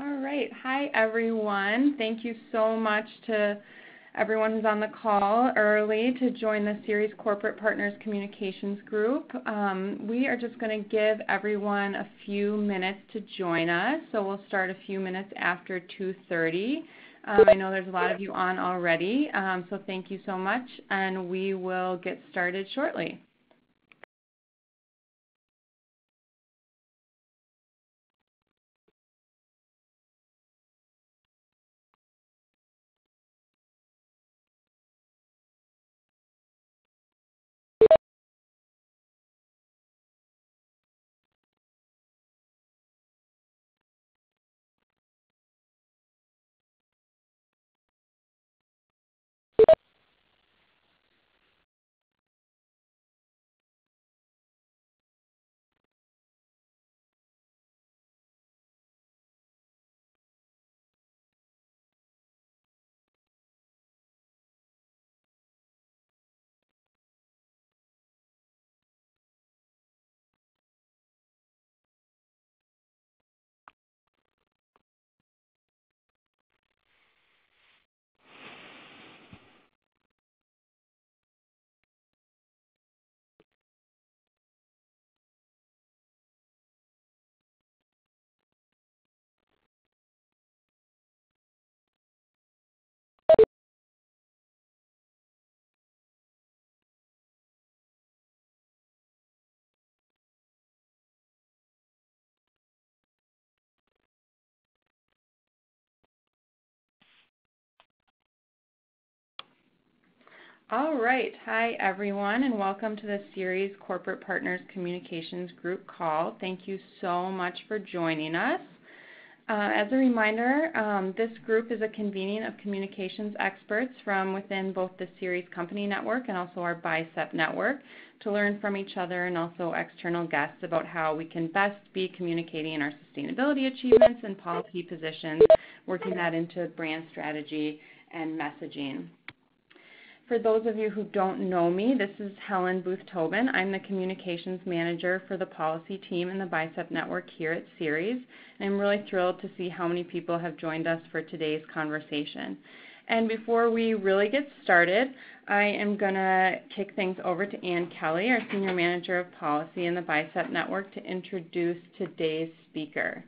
All right. Hi, everyone. Thank you so much to everyone who's on the call early to join the Ceres Corporate Partners Communications Group. Um, we are just going to give everyone a few minutes to join us. So we'll start a few minutes after 2.30. Um, I know there's a lot of you on already, um, so thank you so much, and we will get started shortly. All right. Hi, everyone, and welcome to the Ceres Corporate Partners Communications Group call. Thank you so much for joining us. Uh, as a reminder, um, this group is a convening of communications experts from within both the Ceres Company Network and also our BICEP network to learn from each other and also external guests about how we can best be communicating our sustainability achievements and policy positions, working that into brand strategy and messaging. For those of you who don't know me, this is Helen Booth Tobin. I'm the communications manager for the policy team in the BICEP network here at Ceres. And I'm really thrilled to see how many people have joined us for today's conversation. And before we really get started, I am going to kick things over to Anne Kelly, our Senior Manager of Policy in the BICEP Network, to introduce today's speaker.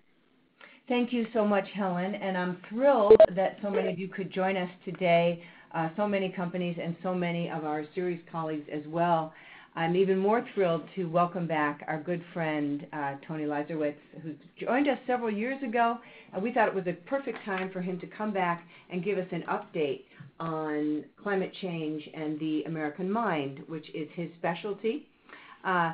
Thank you so much, Helen, and I'm thrilled that so many of you could join us today uh, so many companies and so many of our Ceres colleagues as well. I'm even more thrilled to welcome back our good friend uh, Tony Leiserowitz, who joined us several years ago. And we thought it was a perfect time for him to come back and give us an update on climate change and the American mind, which is his specialty. Uh,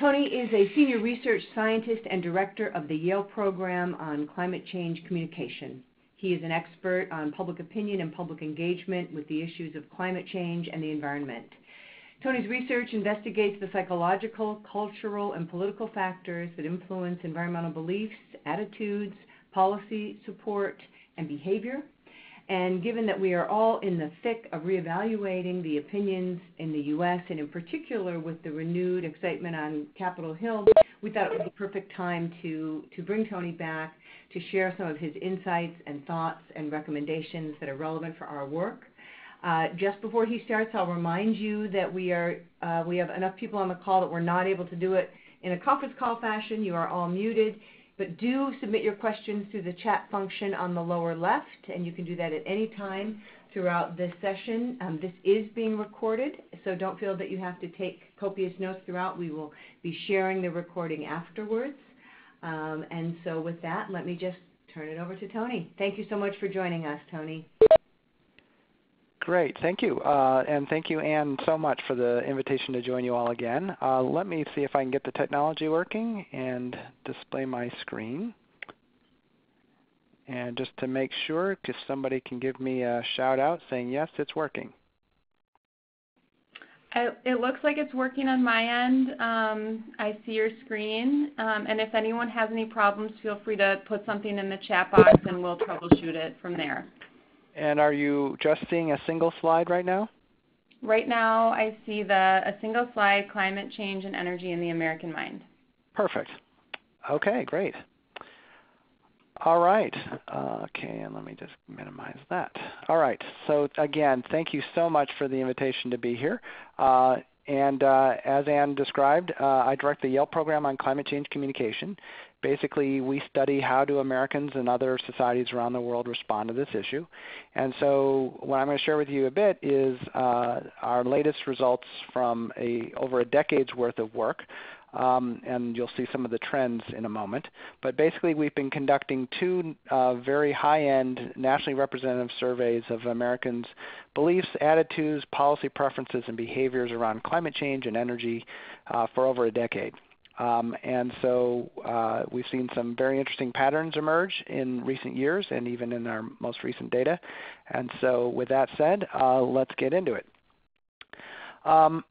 Tony is a senior research scientist and director of the Yale program on climate change communication. He is an expert on public opinion and public engagement with the issues of climate change and the environment. Tony's research investigates the psychological, cultural, and political factors that influence environmental beliefs, attitudes, policy support, and behavior. And given that we are all in the thick of reevaluating the opinions in the U.S., and in particular with the renewed excitement on Capitol Hill, we thought it was the perfect time to, to bring Tony back to share some of his insights and thoughts and recommendations that are relevant for our work. Uh, just before he starts, I'll remind you that we are uh, we have enough people on the call that we're not able to do it in a conference call fashion. You are all muted, but do submit your questions through the chat function on the lower left, and you can do that at any time throughout this session. Um, this is being recorded, so don't feel that you have to take copious notes throughout. We will be sharing the recording afterwards. Um, and so with that, let me just turn it over to Tony. Thank you so much for joining us, Tony. Great, thank you. Uh, and thank you, Anne, so much for the invitation to join you all again. Uh, let me see if I can get the technology working and display my screen. And just to make sure, if somebody can give me a shout out saying yes, it's working. It looks like it's working on my end. Um, I see your screen. Um, and if anyone has any problems, feel free to put something in the chat box and we'll troubleshoot it from there. And are you just seeing a single slide right now? Right now I see the a single slide, climate change and energy in the American mind. Perfect. Okay, great. All right. Uh, okay, and let me just minimize that. All right. So again, thank you so much for the invitation to be here. Uh, and uh, as Anne described, uh, I direct the Yale program on climate change communication. Basically, we study how do Americans and other societies around the world respond to this issue. And so what I'm going to share with you a bit is uh, our latest results from a, over a decade's worth of work um, and you'll see some of the trends in a moment. But basically we've been conducting two uh, very high-end nationally representative surveys of Americans' beliefs, attitudes, policy preferences, and behaviors around climate change and energy uh, for over a decade. Um, and so uh, we've seen some very interesting patterns emerge in recent years and even in our most recent data. And so with that said, uh, let's get into it. Um,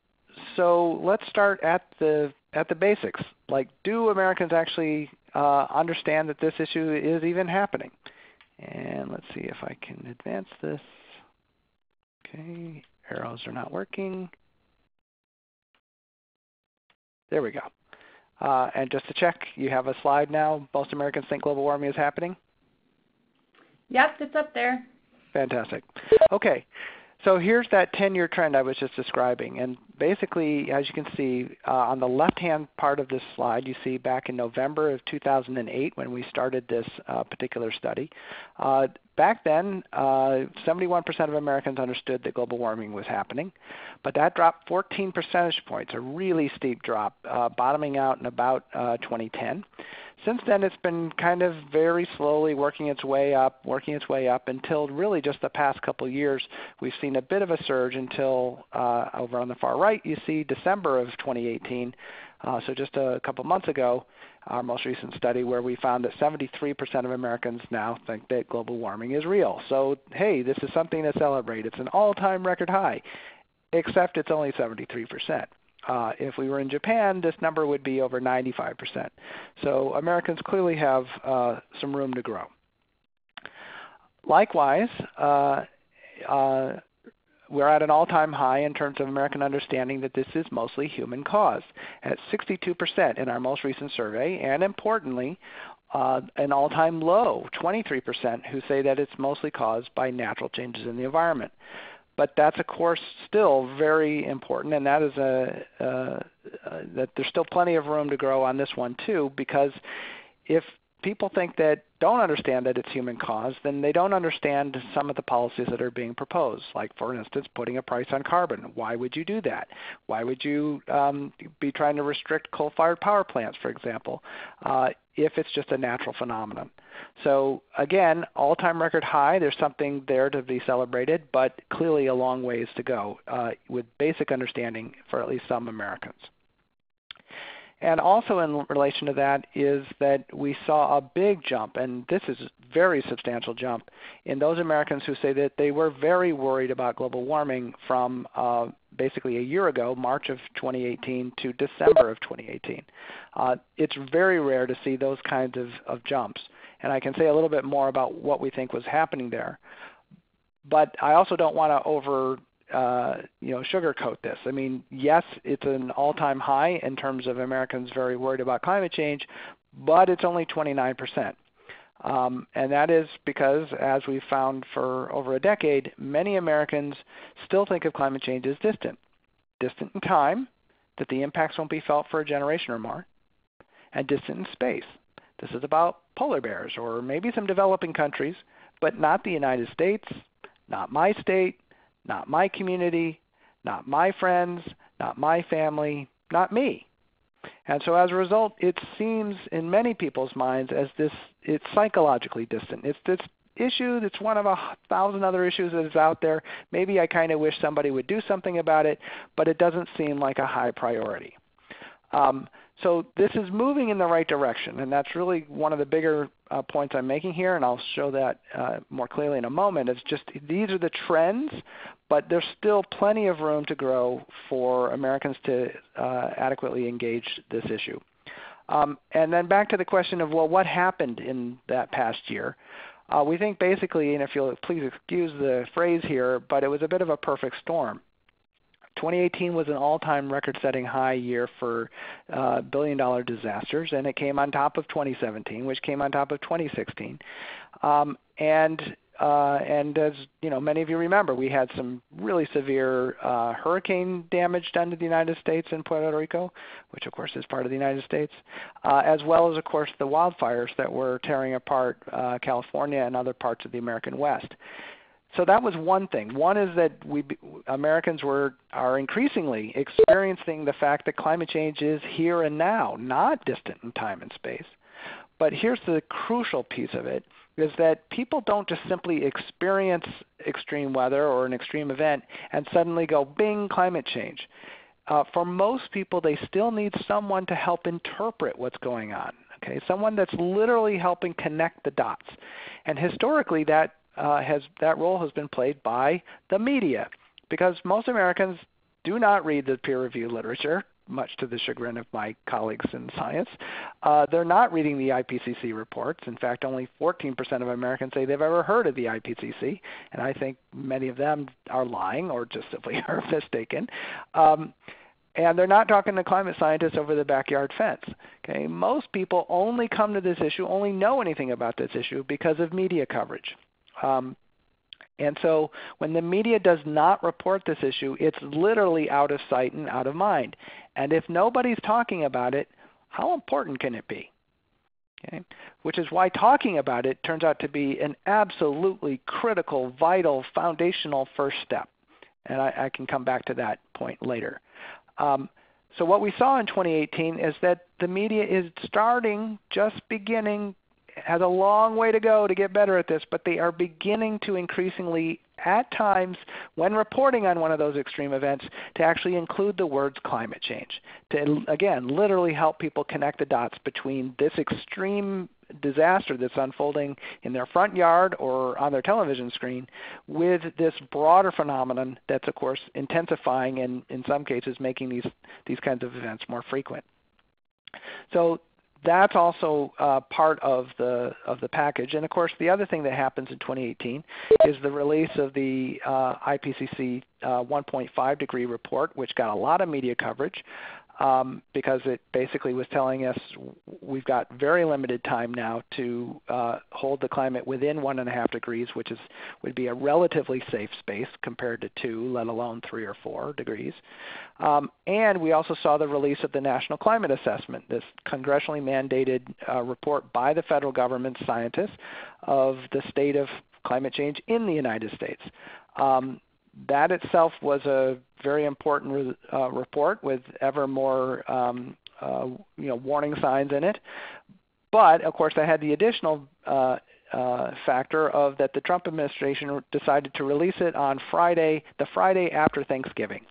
so let's start at the at the basics. Like, do Americans actually uh, understand that this issue is even happening? And let's see if I can advance this. Okay, arrows are not working. There we go. Uh, and just to check, you have a slide now. Most Americans think global warming is happening? Yep, it's up there. Fantastic. Okay, so here's that 10-year trend I was just describing. And basically, as you can see, uh, on the left-hand part of this slide, you see back in November of 2008 when we started this uh, particular study. Uh, back then, 71% uh, of Americans understood that global warming was happening. But that dropped 14 percentage points, a really steep drop, uh, bottoming out in about uh, 2010 since then it's been kind of very slowly working its way up, working its way up until really just the past couple of years we've seen a bit of a surge until uh, over on the far right you see December of 2018. Uh, so just a couple months ago, our most recent study where we found that 73% of Americans now think that global warming is real. So hey, this is something to celebrate. It's an all-time record high, except it's only 73%. Uh, if we were in Japan, this number would be over 95%. So Americans clearly have uh, some room to grow. Likewise, uh, uh we're at an all-time high in terms of American understanding that this is mostly human caused, at 62% in our most recent survey, and importantly, uh, an all-time low, 23%, who say that it's mostly caused by natural changes in the environment but that's of course still very important, and that is a, uh, uh, that there's still plenty of room to grow on this one too, because if people think that don't understand that it's human caused, then they don't understand some of the policies that are being proposed. Like for instance, putting a price on carbon. Why would you do that? Why would you um, be trying to restrict coal-fired power plants, for example, uh, if it's just a natural phenomenon? So again, all-time record high. There's something there to be celebrated, but clearly a long ways to go uh, with basic understanding for at least some Americans. And also in relation to that is that we saw a big jump, and this is a very substantial jump, in those Americans who say that they were very worried about global warming from uh, basically a year ago, March of 2018 to December of 2018. Uh, it's very rare to see those kinds of, of jumps. And I can say a little bit more about what we think was happening there. But I also don't want to over uh, you know, sugarcoat this. I mean, yes, it's an all-time high in terms of Americans very worried about climate change, but it's only 29%. Um, and that is because, as we've found for over a decade, many Americans still think of climate change as distant. Distant in time, that the impacts won't be felt for a generation or more, and distant in space. This is about polar bears or maybe some developing countries, but not the United States, not my state, not my community, not my friends, not my family, not me. And so as a result, it seems in many people's minds as this it's psychologically distant. It's this issue that's one of a thousand other issues that is out there. Maybe I kind of wish somebody would do something about it, but it doesn't seem like a high priority. Um, so this is moving in the right direction, and that's really one of the bigger uh, points I'm making here, and I'll show that uh, more clearly in a moment. Is just these are the trends, but there's still plenty of room to grow for Americans to uh, adequately engage this issue. Um, and then back to the question of well, what happened in that past year? Uh, we think basically, and if you'll please excuse the phrase here, but it was a bit of a perfect storm. 2018 was an all-time record-setting high year for uh, billion-dollar disasters, and it came on top of 2017, which came on top of 2016. Um, and uh, and as you know, many of you remember, we had some really severe uh, hurricane damage done to the United States and Puerto Rico, which of course is part of the United States, uh, as well as of course the wildfires that were tearing apart uh, California and other parts of the American West. So that was one thing. One is that we Americans were are increasingly experiencing the fact that climate change is here and now, not distant in time and space. But here's the crucial piece of it is that people don't just simply experience extreme weather or an extreme event and suddenly go, bing, climate change. Uh, for most people, they still need someone to help interpret what's going on. Okay, someone that's literally helping connect the dots. And historically, that uh, has that role has been played by the media, because most Americans do not read the peer-reviewed literature much to the chagrin of my colleagues in science. Uh, they're not reading the IPCC reports. In fact, only 14% of Americans say they've ever heard of the IPCC, and I think many of them are lying or just simply are mistaken. Um, and they're not talking to climate scientists over the backyard fence. Okay? Most people only come to this issue, only know anything about this issue because of media coverage. Um, and so when the media does not report this issue, it's literally out of sight and out of mind. And if nobody's talking about it, how important can it be? Okay? Which is why talking about it turns out to be an absolutely critical, vital, foundational first step. And I, I can come back to that point later. Um, so what we saw in 2018 is that the media is starting, just beginning has a long way to go to get better at this, but they are beginning to increasingly, at times, when reporting on one of those extreme events, to actually include the words climate change. To, again, literally help people connect the dots between this extreme disaster that's unfolding in their front yard or on their television screen with this broader phenomenon that's of course intensifying and in some cases making these, these kinds of events more frequent. So that's also uh, part of the of the package. And of course, the other thing that happens in 2018 is the release of the uh, IPCC uh, 1.5 degree report, which got a lot of media coverage um, because it basically was telling us we've got very limited time now to uh, hold the climate within one and a half degrees, which is would be a relatively safe space compared to two, let alone three or four degrees. Um, and we also saw the release of the National Climate Assessment, this congressionally mandated uh, report by the federal government scientists of the state of climate change in the United States. Um, that itself was a very important re, uh, report with ever more um, uh, you know, warning signs in it. But of course, I had the additional uh, uh, factor of that the Trump administration decided to release it on Friday, the Friday after Thanksgiving.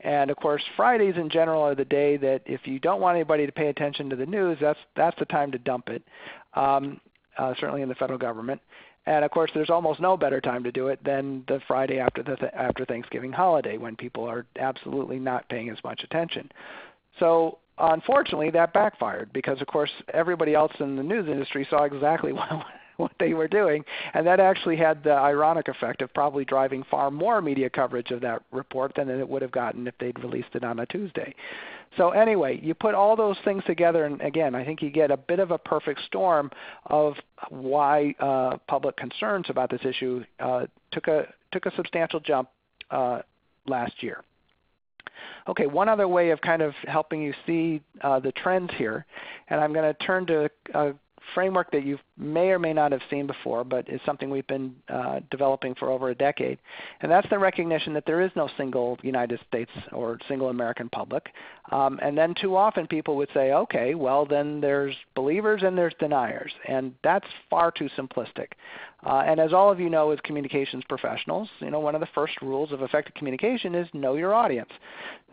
And of course, Fridays in general are the day that if you don't want anybody to pay attention to the news, that's that's the time to dump it. Um, uh, certainly in the federal government. And of course, there's almost no better time to do it than the Friday after the th- after Thanksgiving holiday, when people are absolutely not paying as much attention. So unfortunately, that backfired because, of course, everybody else in the news industry saw exactly what what they were doing, and that actually had the ironic effect of probably driving far more media coverage of that report than it would have gotten if they'd released it on a Tuesday. So anyway, you put all those things together, and again, I think you get a bit of a perfect storm of why uh, public concerns about this issue uh, took a took a substantial jump uh, last year. Okay, one other way of kind of helping you see uh, the trends here, and I'm going to turn to a framework that you may or may not have seen before, but is something we've been uh, developing for over a decade. And that's the recognition that there is no single United States or single American public. Um, and then too often people would say, okay, well then there's believers and there's deniers. And that's far too simplistic. Uh, and as all of you know as communications professionals, you know, one of the first rules of effective communication is know your audience.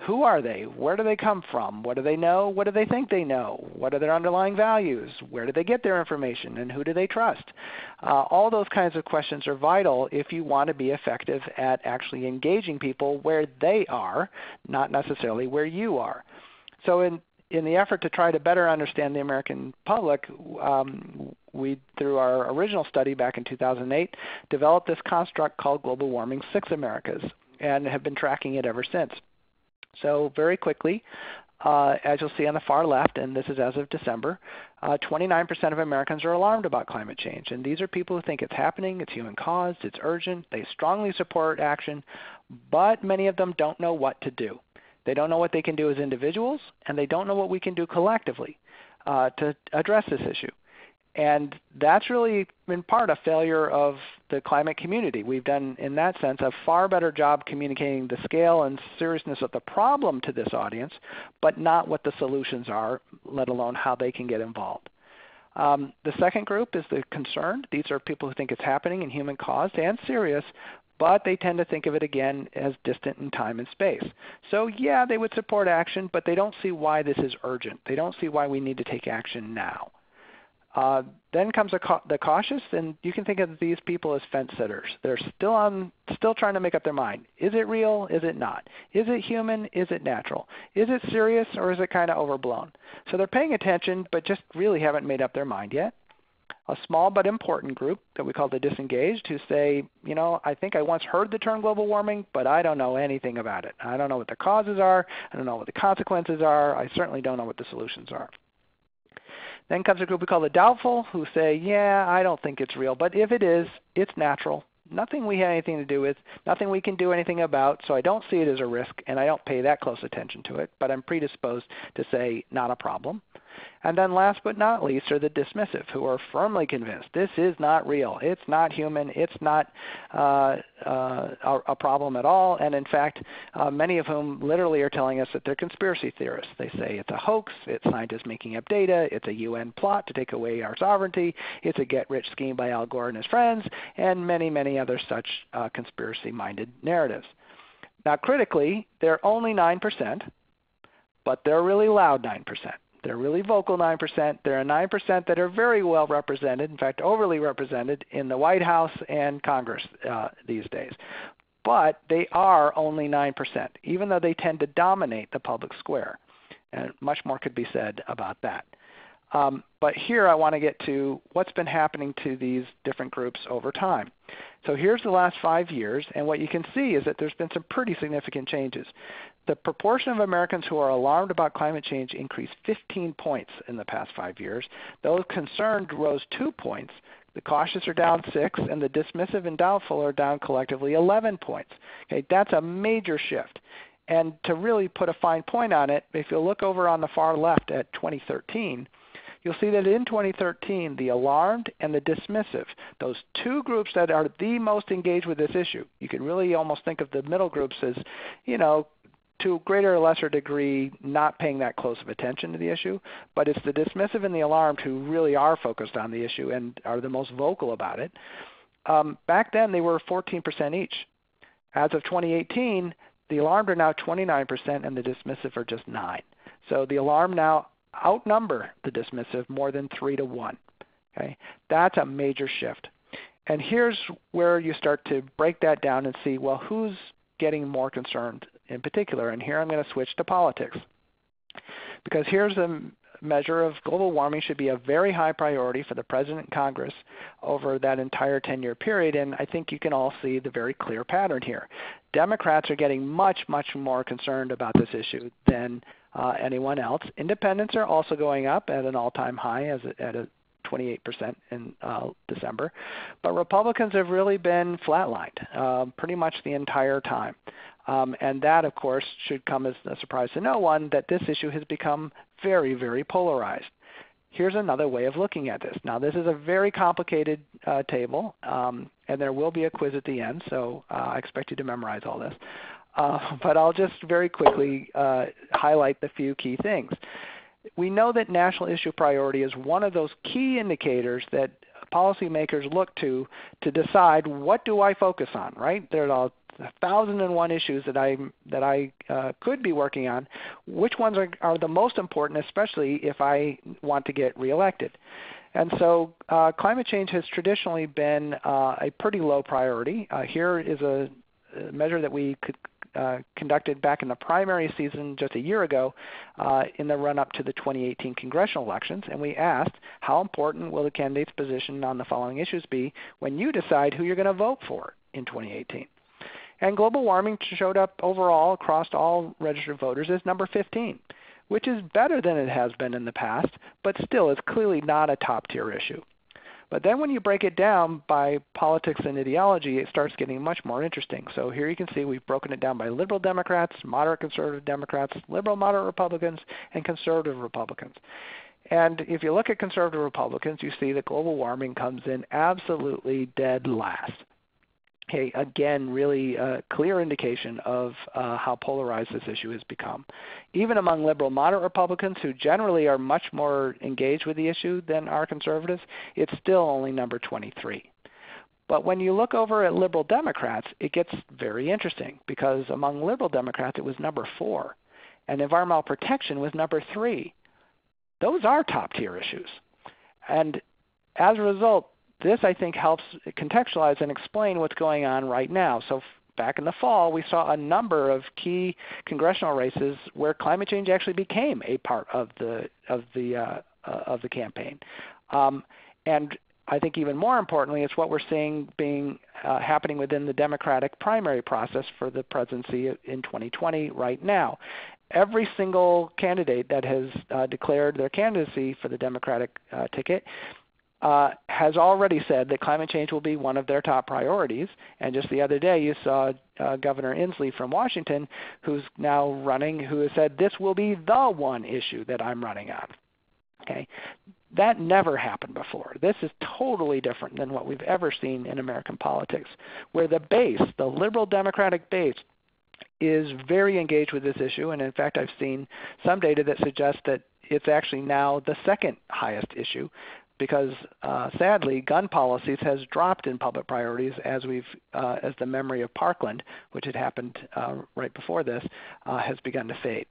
Who are they? Where do they come from? What do they know? What do they think they know? What are their underlying values? Where do they get their information? And who do they trust? Uh, all those kinds of questions are vital if you want to be effective at actually engaging people where they are, not necessarily where you are. So in in the effort to try to better understand the American public, um, we, through our original study back in 2008, developed this construct called Global Warming Six Americas and have been tracking it ever since. So very quickly, uh, as you'll see on the far left, and this is as of December, 29% uh, of Americans are alarmed about climate change. And these are people who think it's happening, it's human caused, it's urgent, they strongly support action, but many of them don't know what to do. They don't know what they can do as individuals, and they don't know what we can do collectively uh, to address this issue. And that's really in part a failure of the climate community. We've done, in that sense, a far better job communicating the scale and seriousness of the problem to this audience, but not what the solutions are, let alone how they can get involved. Um, the second group is the concerned. These are people who think it's happening and human caused and serious, but they tend to think of it again as distant in time and space. So yeah, they would support action, but they don't see why this is urgent. They don't see why we need to take action now. Uh, then comes ca the cautious, and you can think of these people as fence sitters. They're still on, still trying to make up their mind. Is it real? Is it not? Is it human? Is it natural? Is it serious, or is it kind of overblown? So they're paying attention, but just really haven't made up their mind yet. A small but important group that we call the disengaged, who say, you know, I think I once heard the term global warming, but I don't know anything about it. I don't know what the causes are. I don't know what the consequences are. I certainly don't know what the solutions are. Then comes a group we call the doubtful who say, yeah, I don't think it's real, but if it is, it's natural. Nothing we have anything to do with, nothing we can do anything about, so I don't see it as a risk and I don't pay that close attention to it, but I'm predisposed to say not a problem. And then last but not least are the dismissive, who are firmly convinced this is not real, it's not human, it's not uh, uh, a, problem at all, and in fact, uh, many of whom literally are telling us that they're conspiracy theorists. They say it's a hoax, it's scientists making up data, it's a UN plot to take away our sovereignty, it's a get-rich scheme by Al Gore and his friends, and many, many other such uh, conspiracy-minded narratives. Now critically, they're only 9%, but they're really loud 9%. They're really vocal 9%. There are 9% that are very well represented, in fact overly represented, in the White House and Congress uh, these days. But they are only 9%, even though they tend to dominate the public square. And much more could be said about that. Um, but here I want to get to what's been happening to these different groups over time. So here's the last five years, and what you can see is that there's been some pretty significant changes. The proportion of Americans who are alarmed about climate change increased 15 points in the past five years. Those concerned rose 2 points. The cautious are down 6, and the dismissive and doubtful are down collectively 11 points. Okay, that's a major shift. And to really put a fine point on it, if you look over on the far left at 2013, you'll see that in 2013, the alarmed and the dismissive, those two groups that are the most engaged with this issue, you can really almost think of the middle groups as, you know, to a greater or lesser degree not paying that close of attention to the issue, but it's the dismissive and the alarmed who really are focused on the issue and are the most vocal about it. Um, back then they were 14% each. As of 2018, the alarmed are now 29% and the dismissive are just 9. So the alarmed now outnumber the dismissive more than 3 to 1. Okay? That's a major shift. And here's where you start to break that down and see, well, who's getting more concerned in particular? And here I'm going to switch to politics. Because here's a measure of global warming should be a very high priority for the President and Congress over that entire 10-year period, and I think you can all see the very clear pattern here. Democrats are getting much, much more concerned about this issue than uh, anyone else. Independents are also going up at an all-time high as a, at a 28% in uh, December. But Republicans have really been flatlined uh, pretty much the entire time. Um, and that, of course, should come as a surprise to no one that this issue has become very, very polarized. Here's another way of looking at this. Now, this is a very complicated uh, table, um, and there will be a quiz at the end, so uh, I expect you to memorize all this. Uh, but I'll just very quickly uh, highlight the few key things. We know that national issue priority is one of those key indicators that policymakers look to to decide what do I focus on, right? There's all 1,001 issues that I that I uh, could be working on. Which ones are, are the most important, especially if I want to get reelected? And so uh, climate change has traditionally been uh, a pretty low priority. Uh, here is a measure that we could, uh, conducted back in the primary season just a year ago uh, in the run up to the 2018 congressional elections. And we asked, how important will the candidate's position on the following issues be when you decide who you're going to vote for in 2018? And global warming showed up overall across all registered voters as number 15, which is better than it has been in the past, but still is clearly not a top tier issue. But then when you break it down by politics and ideology, it starts getting much more interesting. So here you can see we've broken it down by liberal Democrats, moderate conservative Democrats, liberal moderate Republicans, and conservative Republicans. And if you look at conservative Republicans, you see that global warming comes in absolutely dead last. Okay, again, really a clear indication of uh, how polarized this issue has become. Even among liberal moderate Republicans who generally are much more engaged with the issue than are conservatives, it's still only number 23. But when you look over at liberal Democrats, it gets very interesting because among liberal Democrats it was number 4 and environmental protection was number 3. Those are top tier issues. And as a result, this I think helps contextualize and explain what's going on right now. So back in the fall, we saw a number of key congressional races where climate change actually became a part of the of the uh, uh, of the campaign. Um, and I think even more importantly, it's what we're seeing being uh, happening within the Democratic primary process for the presidency in 2020 right now. Every single candidate that has uh, declared their candidacy for the Democratic uh, ticket uh, has already said that climate change will be one of their top priorities. And just the other day, you saw uh, Governor Inslee from Washington, who's now running, who has said this will be the one issue that I'm running on. Okay, that never happened before. This is totally different than what we've ever seen in American politics, where the base, the liberal Democratic base, is very engaged with this issue. And in fact, I've seen some data that suggests that it's actually now the second highest issue because uh, sadly, gun policies has dropped in public priorities as we've uh, as the memory of Parkland, which had happened uh, right before this, uh, has begun to fade.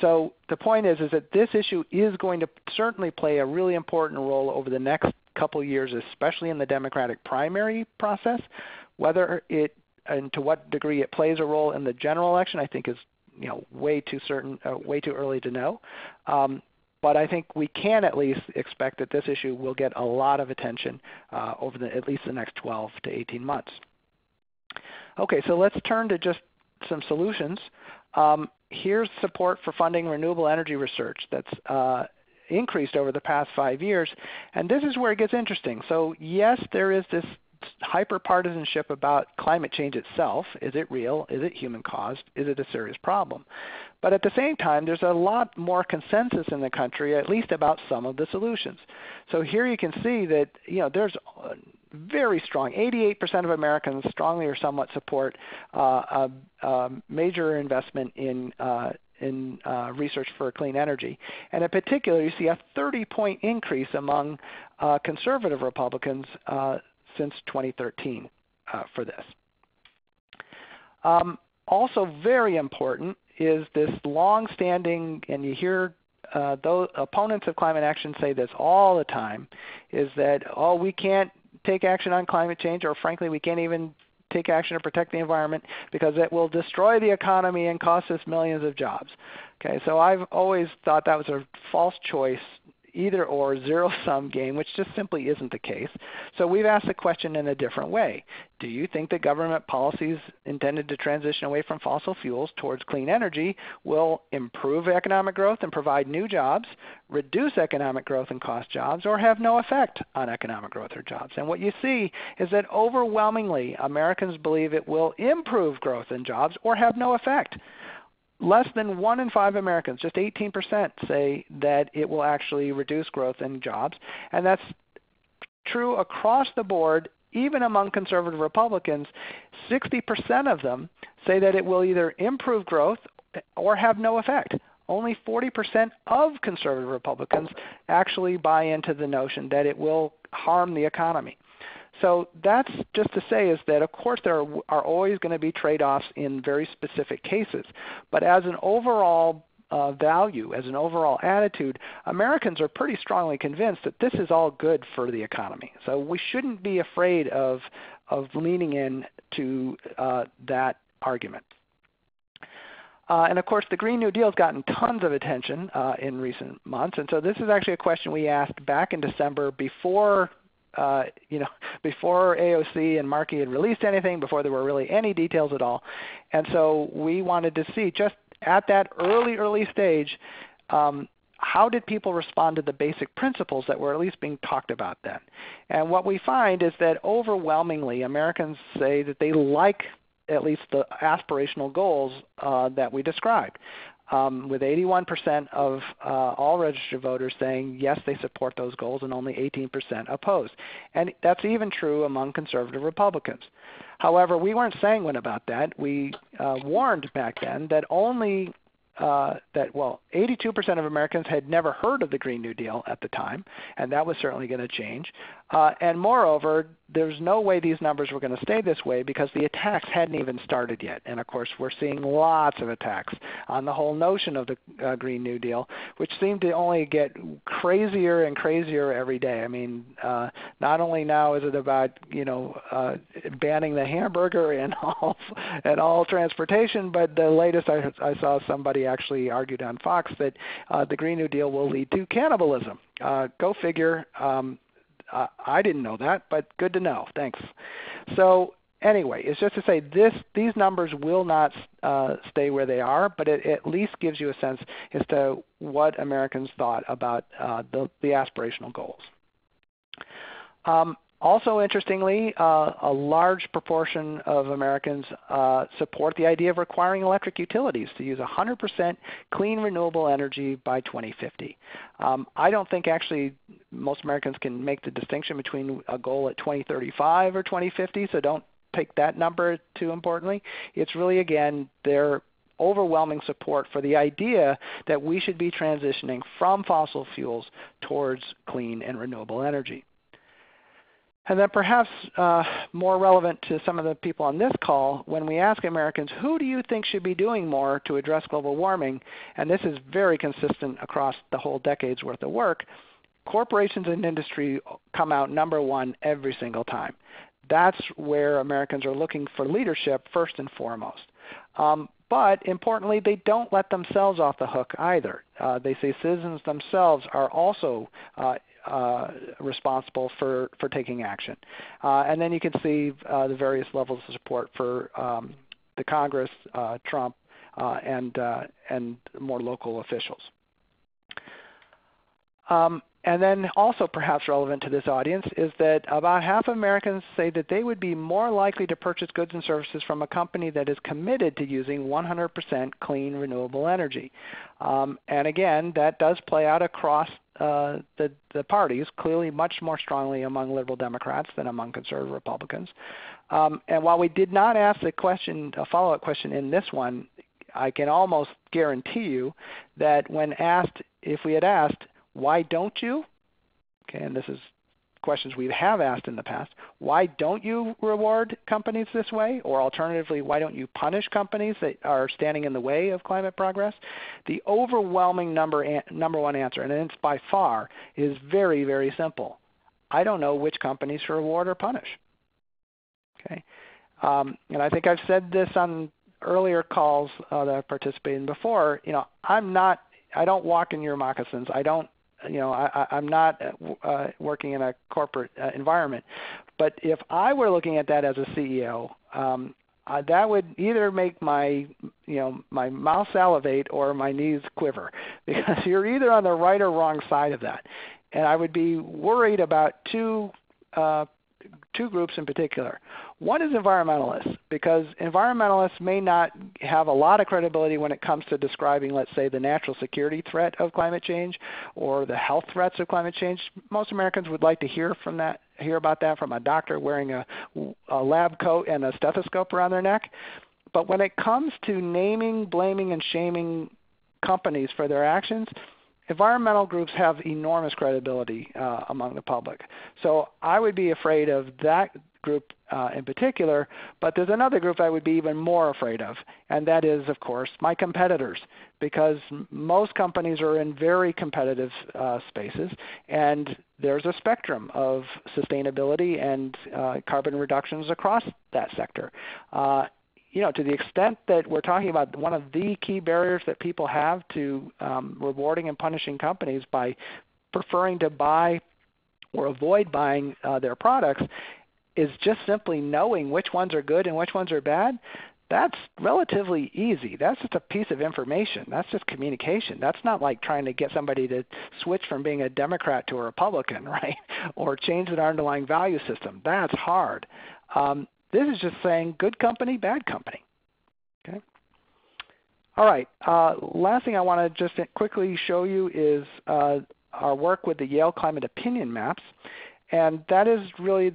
So the point is, is that this issue is going to certainly play a really important role over the next couple years, especially in the Democratic primary process. Whether it and to what degree it plays a role in the general election, I think is you know way too certain, uh, way too early to know. Um, but I think we can at least expect that this issue will get a lot of attention uh, over the, at least the next 12 to 18 months. Okay, so let's turn to just some solutions. Um, here's support for funding renewable energy research that's uh, increased over the past five years. And this is where it gets interesting. So yes, there is this hyperpartisanship about climate change itself. Is it real? Is it human caused? Is it a serious problem? But at the same time, there's a lot more consensus in the country, at least about some of the solutions. So here you can see that you know there's very strong. 88% of Americans strongly or somewhat support uh, a, a, major investment in uh, in uh, research for clean energy. And in particular, you see a 30-point increase among uh, conservative Republicans uh, since 2013 uh, for this. Um, also very important is this long-standing, and you hear uh, those opponents of climate action say this all the time, is that oh we can't take action on climate change, or frankly we can't even take action to protect the environment because it will destroy the economy and cost us millions of jobs. Okay, so I've always thought that was a false choice either or zero sum game, which just simply isn't the case. So we've asked the question in a different way. Do you think that government policies intended to transition away from fossil fuels towards clean energy will improve economic growth and provide new jobs, reduce economic growth and cost jobs, or have no effect on economic growth or jobs? And what you see is that overwhelmingly Americans believe it will improve growth and jobs or have no effect less than one in five Americans, just 18%, say that it will actually reduce growth and jobs. And that's true across the board, even among conservative Republicans. 60% of them say that it will either improve growth or have no effect. Only 40% of conservative Republicans actually buy into the notion that it will harm the economy. So that's just to say is that of course there are, are always going to be trade-offs in very specific cases. But as an overall uh, value, as an overall attitude, Americans are pretty strongly convinced that this is all good for the economy. So we shouldn't be afraid of, of leaning in to uh, that argument. Uh, and of course, the Green New Deal has gotten tons of attention uh, in recent months. And so this is actually a question we asked back in December before uh, you know, before AOC and Markey had released anything, before there were really any details at all. And so we wanted to see just at that early, early stage, um, how did people respond to the basic principles that were at least being talked about then? And what we find is that overwhelmingly Americans say that they like at least the aspirational goals uh, that we described. Um, with 81% of uh, all registered voters saying yes, they support those goals, and only 18% opposed. And that's even true among conservative Republicans. However, we weren't sanguine about that. We uh, warned back then that only uh, that, well, 82% of Americans had never heard of the Green New Deal at the time, and that was certainly going to change. Uh, and moreover, there's no way these numbers were going to stay this way because the attacks hadn't even started yet. And of course, we're seeing lots of attacks on the whole notion of the uh, Green New Deal, which seem to only get crazier and crazier every day. I mean, uh, not only now is it about you know uh, banning the hamburger and all and all transportation, but the latest I, I saw somebody actually argued on Fox that uh, the Green New Deal will lead to cannibalism. Uh, go figure. Um, uh, I didn't know that, but good to know. Thanks. So anyway, it's just to say this, these numbers will not uh, stay where they are, but it, it, at least gives you a sense as to what Americans thought about uh, the, the, aspirational goals. Um, also interestingly, uh, a large proportion of Americans uh, support the idea of requiring electric utilities to use 100% clean renewable energy by 2050. Um, I don't think actually most Americans can make the distinction between a goal at 2035 or 2050, so don't take that number too importantly. It's really, again, their overwhelming support for the idea that we should be transitioning from fossil fuels towards clean and renewable energy. And then perhaps uh, more relevant to some of the people on this call, when we ask Americans, who do you think should be doing more to address global warming, and this is very consistent across the whole decade's worth of work, corporations and industry come out number one every single time. That's where Americans are looking for leadership first and foremost. Um, but importantly, they don't let themselves off the hook either. Uh, they say citizens themselves are also uh, uh, responsible for, for taking action. Uh, and then you can see uh, the various levels of support for um, the Congress, uh, Trump, uh, and, uh, and more local officials. Um, and then also perhaps relevant to this audience is that about half of Americans say that they would be more likely to purchase goods and services from a company that is committed to using 100% clean renewable energy. Um, and again, that does play out across uh, the, the parties, clearly much more strongly among liberal Democrats than among conservative Republicans. Um, and while we did not ask the question, a follow-up question in this one, I can almost guarantee you that when asked, if we had asked, why don't you? Okay, and this is questions we have asked in the past. Why don't you reward companies this way? Or alternatively, why don't you punish companies that are standing in the way of climate progress? The overwhelming number, number one answer, and it's by far, is very, very simple. I don't know which companies to reward or punish. Okay, um, and I think I've said this on earlier calls uh, that I've participated in before. You know, I'm not, I don't walk in your moccasins. I don't you know, I, I'm not uh, working in a corporate uh, environment. But if I were looking at that as a CEO, um, uh, that would either make my you know my mouth salivate or my knees quiver because you're either on the right or wrong side of that, and I would be worried about two uh, two groups in particular. One is environmentalists, because environmentalists may not have a lot of credibility when it comes to describing, let's say, the natural security threat of climate change or the health threats of climate change. Most Americans would like to hear from that, hear about that from a doctor wearing a, a lab coat and a stethoscope around their neck. But when it comes to naming, blaming, and shaming companies for their actions, environmental groups have enormous credibility uh, among the public. So I would be afraid of that group uh, in particular, but there's another group I would be even more afraid of, and that is, of course, my competitors, because most companies are in very competitive uh, spaces, and there's a spectrum of sustainability and uh, carbon reductions across that sector. Uh, you know, to the extent that we're talking about one of the key barriers that people have to um, rewarding and punishing companies by preferring to buy or avoid buying uh, their products is just simply knowing which ones are good and which ones are bad, that's relatively easy. That's just a piece of information. That's just communication. That's not like trying to get somebody to switch from being a Democrat to a Republican, right? Or change their underlying value system. That's hard. Um, this is just saying good company, bad company. Okay. All right. Uh, last thing I want to just quickly show you is uh, our work with the Yale Climate Opinion Maps. And that is really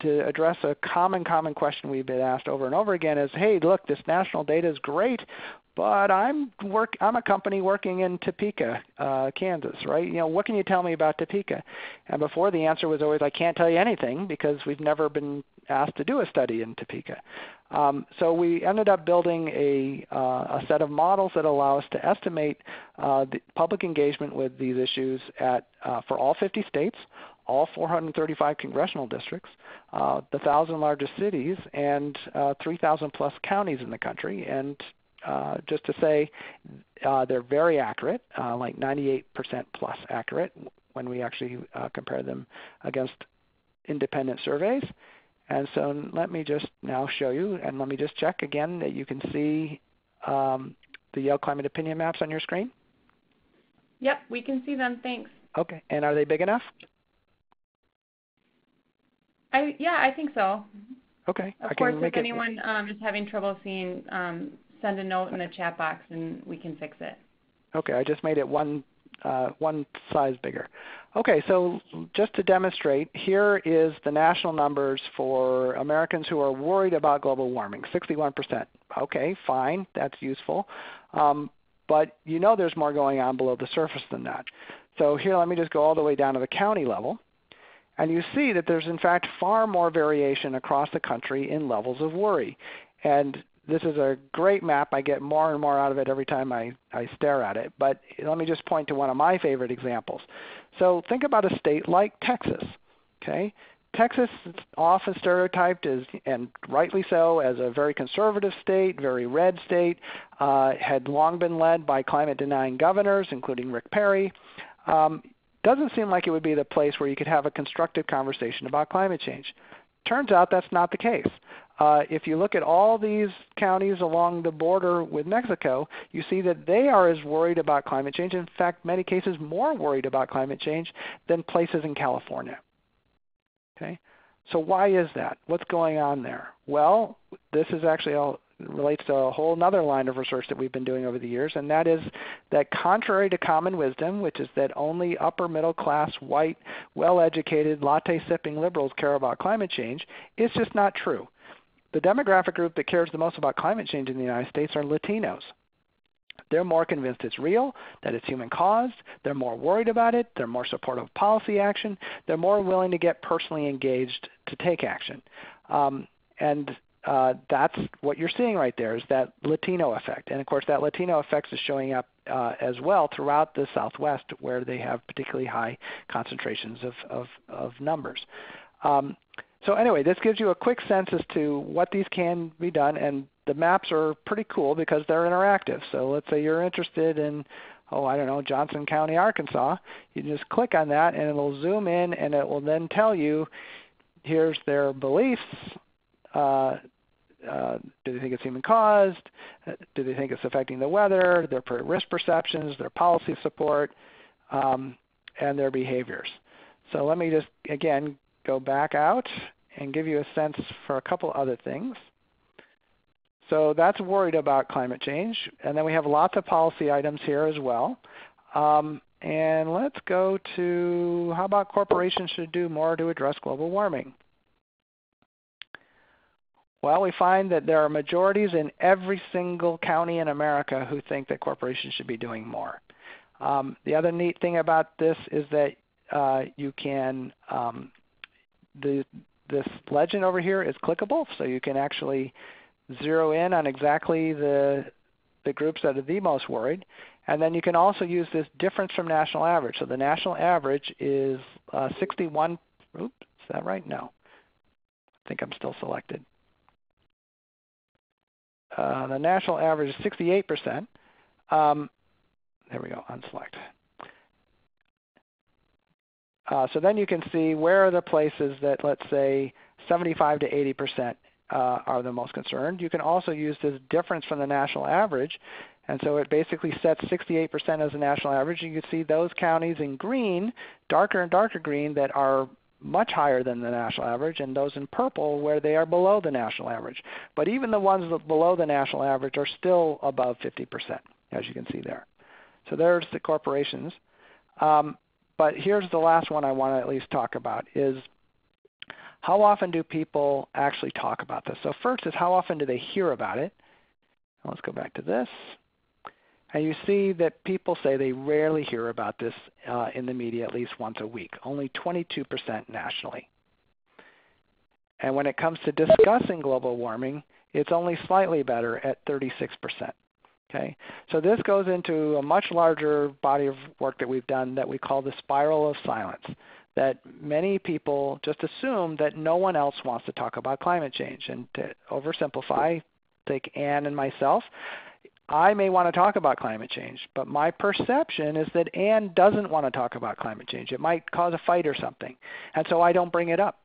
to address a common, common question we've been asked over and over again is, hey, look, this national data is great, but I'm work I'm a company working in Topeka, uh, Kansas, right? You know, what can you tell me about Topeka? And before the answer was always I can't tell you anything because we've never been asked to do a study in Topeka. Um, so we ended up building a, uh, a set of models that allow us to estimate uh, the public engagement with these issues at, uh, for all 50 states, all 435 congressional districts, uh, the 1,000 largest cities, and uh, 3,000 plus counties in the country. And uh, just to say, uh, they're very accurate, uh, like 98% plus accurate when we actually uh, compare them against independent surveys. And so let me just now show you, and let me just check again that you can see um, the Yale Climate Opinion Maps on your screen. Yep, we can see them. Thanks. Okay, and are they big enough? I yeah, I think so. Okay. Of course, if anyone um, is having trouble seeing, um, send a note in the chat box and we can fix it. Okay, I just made it one uh, one size bigger. Okay, so just to demonstrate, here is the national numbers for Americans who are worried about global warming, 61%. Okay, fine, that's useful. Um, but you know there's more going on below the surface than that. So here let me just go all the way down to the county level. And you see that there's in fact far more variation across the country in levels of worry. And this is a great map. I get more and more out of it every time I, I stare at it. But let me just point to one of my favorite examples. So think about a state like Texas. Okay? Texas is often stereotyped as, and rightly so, as a very conservative state, very red state, uh, had long been led by climate denying governors, including Rick Perry. Um, doesn't seem like it would be the place where you could have a constructive conversation about climate change. Turns out that's not the case. Uh, if you look at all these counties along the border with Mexico, you see that they are as worried about climate change, in fact, many cases more worried about climate change than places in California. Okay? So why is that? What's going on there? Well, this is actually relates to a whole other line of research that we've been doing over the years, and that is that contrary to common wisdom, which is that only upper middle class, white, well-educated, latte-sipping liberals care about climate change, it's just not true. The demographic group that cares the most about climate change in the United States are Latinos. They're more convinced it's real, that it's human caused. They're more worried about it. They're more supportive of policy action. They're more willing to get personally engaged to take action. Um, and uh, that's what you're seeing right there is that Latino effect. And of course that Latino effect is showing up uh, as well throughout the Southwest where they have particularly high concentrations of, of, of numbers. Um, so anyway, this gives you a quick sense as to what these can be done and the maps are pretty cool because they're interactive. So let's say you're interested in oh, I don't know, Johnson County, Arkansas. You just click on that and it'll zoom in and it will then tell you here's their beliefs, uh, uh, do they think it's human caused? Uh, do they think it's affecting the weather, their risk perceptions, their policy support, um, and their behaviors? So let me just, again, go back out and give you a sense for a couple other things. So that's worried about climate change. And then we have lots of policy items here as well. Um, and let's go to how about corporations should do more to address global warming. Well, we find that there are majorities in every single county in America who think that corporations should be doing more. Um, the other neat thing about this is that uh, you can, um, the, this legend over here is clickable, so you can actually zero in on exactly the, the groups that are the most worried. And then you can also use this difference from national average. So the national average is uh, 61, oops, is that right? No. I think I'm still selected. Uh, the national average is 68%. Um, there we go, unselect. Uh, so then you can see where are the places that let's say 75 to 80 percent uh, are the most concerned. You can also use this difference from the national average. And so it basically sets 68% as the national average. You can see those counties in green, darker and darker green, that are much higher than the national average, and those in purple where they are below the national average. But even the ones that below the national average are still above 50%, as you can see there. So there's the corporations. Um, but here's the last one I want to at least talk about is how often do people actually talk about this? So first is how often do they hear about it? Let's go back to this. And you see that people say they rarely hear about this uh, in the media at least once a week, only 22% nationally. And when it comes to discussing global warming, it's only slightly better at 36%. Okay? So this goes into a much larger body of work that we've done that we call the spiral of silence that many people just assume that no one else wants to talk about climate change. And to oversimplify, take Anne and myself, I may want to talk about climate change, but my perception is that Anne doesn't want to talk about climate change. It might cause a fight or something, and so I don't bring it up.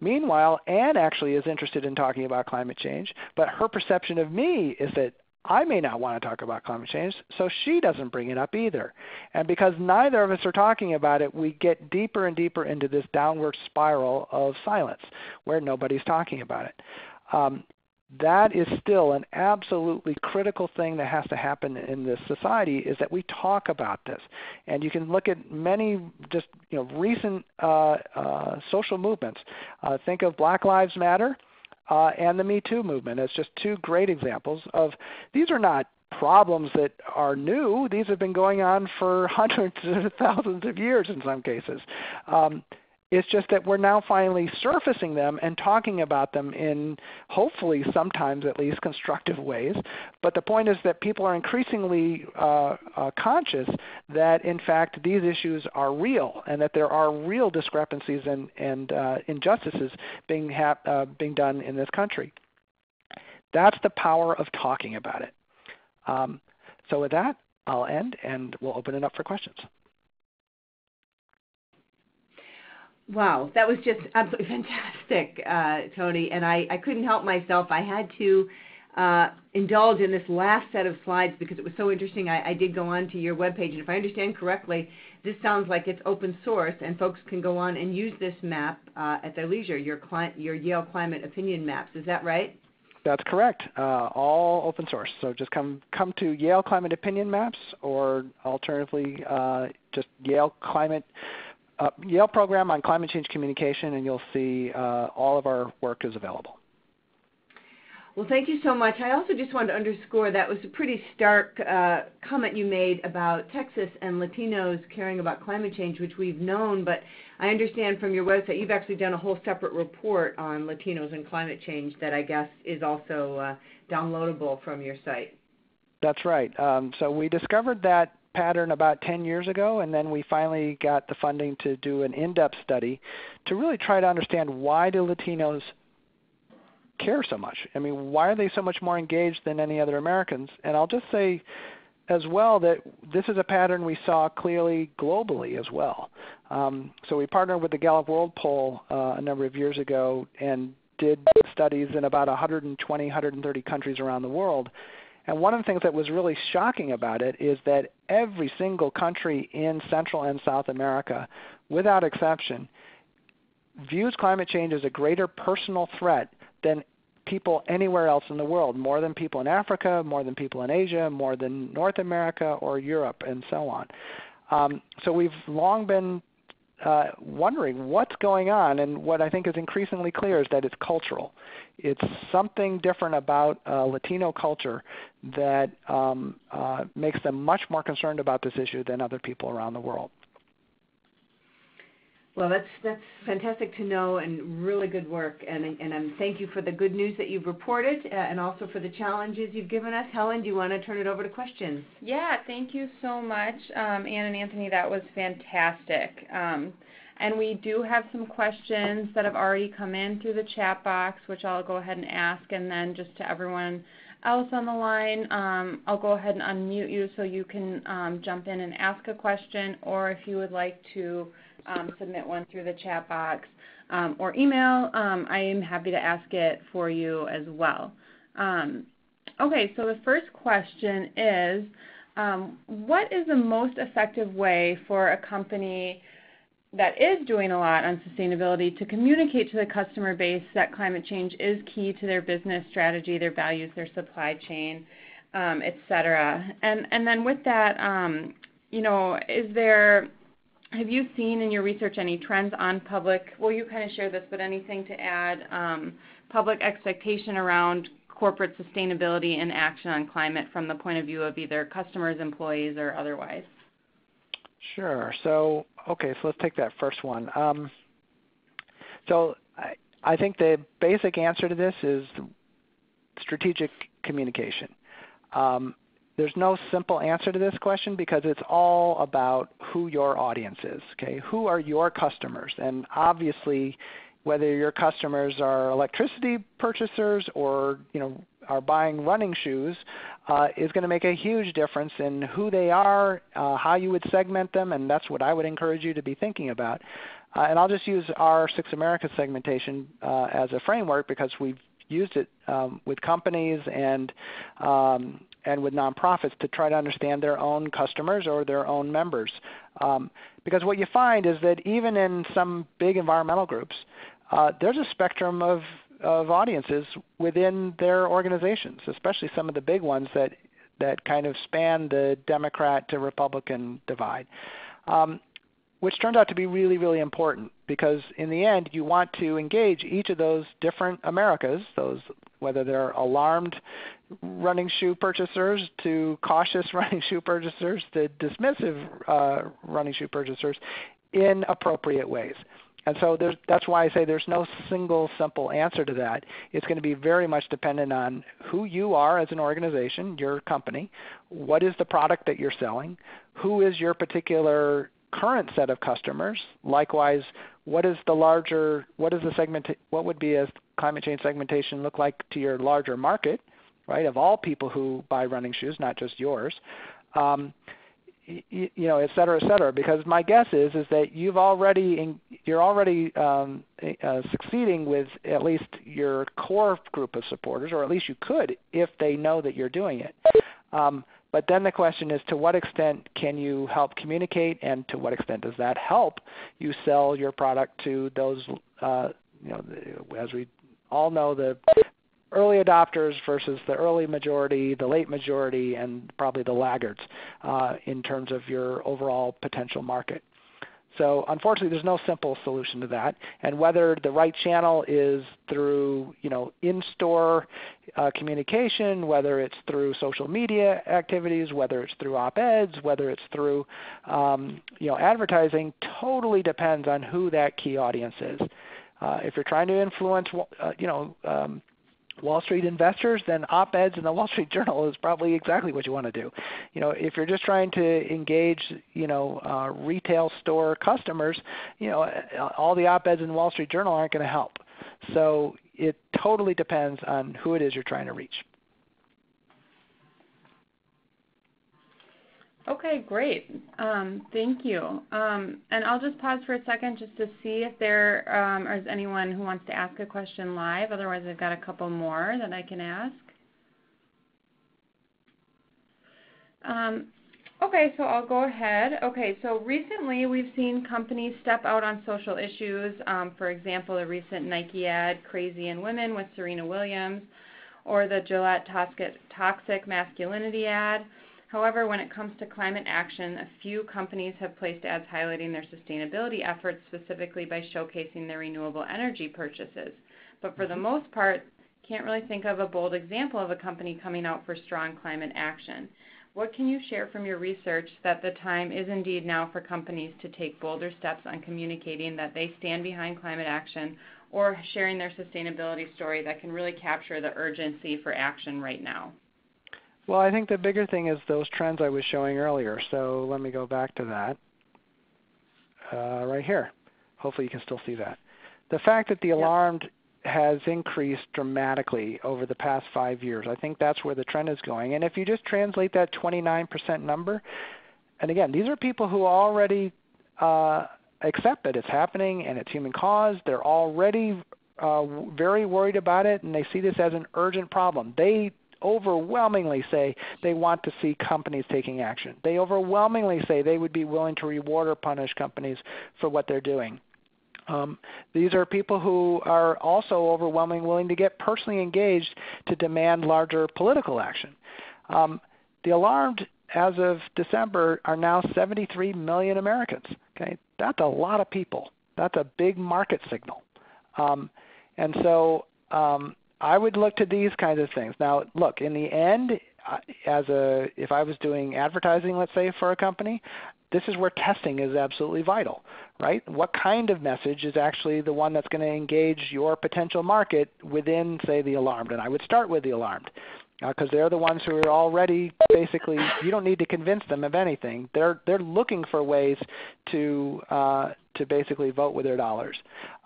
Meanwhile, Anne actually is interested in talking about climate change, but her perception of me is that I may not want to talk about climate change, so she doesn't bring it up either. And because neither of us are talking about it, we get deeper and deeper into this downward spiral of silence where nobody's talking about it. Um, that is still an absolutely critical thing that has to happen in this society is that we talk about this. And you can look at many just you know recent uh, uh, social movements. Uh, think of Black Lives Matter uh, and the Me Too movement as just two great examples of these are not problems that are new. These have been going on for hundreds of thousands of years in some cases. Um, it's just that we're now finally surfacing them and talking about them in hopefully sometimes at least constructive ways. But the point is that people are increasingly uh, uh, conscious that in fact these issues are real and that there are real discrepancies and, and uh, injustices being, uh, being done in this country. That's the power of talking about it. Um, so with that, I'll end and we'll open it up for questions. Wow, that was just absolutely fantastic, uh, Tony. And I, I couldn't help myself. I had to uh, indulge in this last set of slides because it was so interesting. I, I did go on to your webpage, and if I understand correctly, this sounds like it's open source, and folks can go on and use this map uh, at their leisure. Your client, your Yale Climate Opinion Maps. Is that right? That's correct. Uh, all open source. So just come come to Yale Climate Opinion Maps, or alternatively, uh, just Yale Climate uh, Yale program on climate change communication, and you'll see uh, all of our work is available. Well, thank you so much. I also just wanted to underscore that was a pretty stark uh, comment you made about Texas and Latinos caring about climate change, which we've known, but I understand from your website you've actually done a whole separate report on Latinos and climate change that I guess is also uh, downloadable from your site. That's right. Um, so we discovered that pattern about 10 years ago, and then we finally got the funding to do an in-depth study to really try to understand why do Latinos care so much? I mean, why are they so much more engaged than any other Americans? And I'll just say as well that this is a pattern we saw clearly globally as well. Um, so we partnered with the Gallup World Poll uh, a number of years ago and did studies in about 120, 130 countries around the world and one of the things that was really shocking about it is that every single country in Central and South America, without exception, views climate change as a greater personal threat than people anywhere else in the world, more than people in Africa, more than people in Asia, more than North America or Europe, and so on. Um, so we've long been uh, wondering what's going on, and what I think is increasingly clear is that it's cultural. It's something different about uh, Latino culture that um, uh, makes them much more concerned about this issue than other people around the world. Well, that's that's fantastic to know, and really good work. And and um, thank you for the good news that you've reported, uh, and also for the challenges you've given us. Helen, do you want to turn it over to questions? Yeah, thank you so much, um, Anne and Anthony. That was fantastic. Um, and we do have some questions that have already come in through the chat box, which I'll go ahead and ask. And then just to everyone else on the line, um, I'll go ahead and unmute you so you can um, jump in and ask a question, or if you would like to um, submit one through the chat box um, or email, um, I am happy to ask it for you as well. Um, okay, so the first question is, um, what is the most effective way for a company that is doing a lot on sustainability to communicate to the customer base that climate change is key to their business strategy, their values, their supply chain, um, et cetera. And, and then with that, um, you know, is there, have you seen in your research any trends on public, well, you kind of share this, but anything to add, um, public expectation around corporate sustainability and action on climate from the point of view of either customers, employees, or otherwise? Sure. So, okay, so let's take that first one. Um, so I, I think the basic answer to this is strategic communication. Um, there's no simple answer to this question because it's all about who your audience is. Okay, who are your customers? And obviously, whether your customers are electricity purchasers or you know are buying running shoes, uh, is going to make a huge difference in who they are, uh, how you would segment them, and that's what I would encourage you to be thinking about. Uh, and I'll just use our Six America segmentation uh, as a framework because we've used it um, with companies and um, and with nonprofits to try to understand their own customers or their own members. Um, because what you find is that even in some big environmental groups, uh, there's a spectrum of, of audiences within their organizations, especially some of the big ones that, that kind of span the Democrat to Republican divide. Um, which turns out to be really, really important because in the end you want to engage each of those different Americas, those whether they're alarmed running shoe purchasers to cautious running shoe purchasers to dismissive uh, running shoe purchasers in appropriate ways. And so that's why I say there's no single simple answer to that. It's going to be very much dependent on who you are as an organization, your company, what is the product that you're selling, who is your particular current set of customers. Likewise, what is the larger, what is the segment, what would be a climate change segmentation look like to your larger market, right? Of all people who buy running shoes, not just yours. Um, you, you know, et cetera, et cetera. Because my guess is is that you've already in, you're already um, uh, succeeding with at least your core group of supporters, or at least you could if they know that you're doing it. Um, but then the question is to what extent can you help communicate and to what extent does that help you sell your product to those, uh, you know, as we all know, the early adopters versus the early majority, the late majority, and probably the laggards uh, in terms of your overall potential market. So unfortunately, there's no simple solution to that. And whether the right channel is through you know in-store uh, communication, whether it's through social media activities, whether it's through op-eds, whether it's through um, you know advertising, totally depends on who that key audience is. Uh, if you're trying to influence uh, you know um, Wall Street investors, then op-eds in the Wall Street Journal is probably exactly what you want to do. You know, if you're just trying to engage, you know, uh, retail store customers, you know, all the op-eds in the Wall Street Journal aren't going to help. So it totally depends on who it is you're trying to reach. Okay, great. Um, thank you. Um, and I'll just pause for a second just to see if there um, is anyone who wants to ask a question live. Otherwise, I've got a couple more that I can ask. Um, okay, so I'll go ahead. Okay, so recently we've seen companies step out on social issues. Um, for example, the recent Nike ad, Crazy in Women with Serena Williams, or the Gillette Toxic Masculinity ad. However, when it comes to climate action, a few companies have placed ads highlighting their sustainability efforts specifically by showcasing their renewable energy purchases. But for the mm-hmm. most part, can't really think of a bold example of a company coming out for strong climate action. What can you share from your research that the time is indeed now for companies to take bolder steps on communicating that they stand behind climate action or sharing their sustainability story that can really capture the urgency for action right now? Well, I think the bigger thing is those trends I was showing earlier. So let me go back to that uh, right here. Hopefully you can still see that. The fact that the alarmed has increased dramatically over the past five years. I think that's where the trend is going. And if you just translate that 29% number, and again, these are people who already uh, accept that it's happening and it's human caused. They're already uh, very worried about it and they see this as an urgent problem. They overwhelmingly say they want to see companies taking action. They overwhelmingly say they would be willing to reward or punish companies for what they're doing. Um, these are people who are also overwhelmingly willing to get personally engaged to demand larger political action. Um, the alarmed as of December are now 73 million Americans. Okay, that's a lot of people. That's a big market signal. Um, and so um, I would look to these kinds of things. Now, look, in the end, as a if I was doing advertising, let's say for a company, this is where testing is absolutely vital, right? What kind of message is actually the one that's going to engage your potential market within, say, the alarmed? And I would start with the alarmed because uh, they're the ones who are already basically you don't need to convince them of anything. They're they're looking for ways to uh, to basically vote with their dollars.